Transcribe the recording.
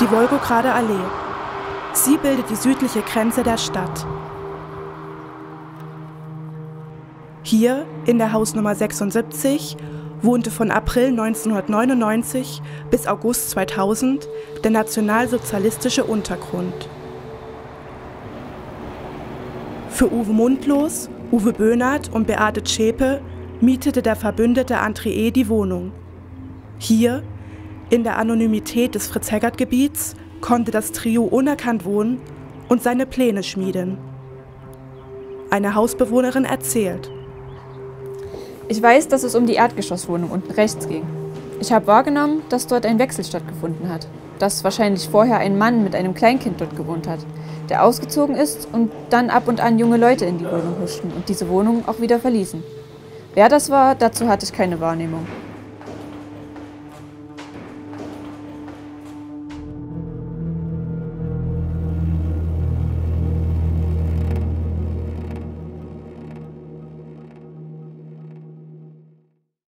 Die Wolgograde Allee. Sie bildet die südliche Grenze der Stadt. Hier, in der Hausnummer 76, wohnte von April 1999 bis August 2000 der nationalsozialistische Untergrund. Für Uwe Mundlos, Uwe Böhnert und Beate Zschäpe mietete der Verbündete André die Wohnung. Hier, in der Anonymität des Fritz-Heggert-Gebiets, konnte das Trio unerkannt wohnen und seine Pläne schmieden. Eine Hausbewohnerin erzählt. Ich weiß, dass es um die Erdgeschosswohnung unten rechts ging. Ich habe wahrgenommen, dass dort ein Wechsel stattgefunden hat. Dass wahrscheinlich vorher ein Mann mit einem Kleinkind dort gewohnt hat, der ausgezogen ist und dann ab und an junge Leute in die Wohnung huschten und diese Wohnung auch wieder verließen. Wer das war, dazu hatte ich keine Wahrnehmung.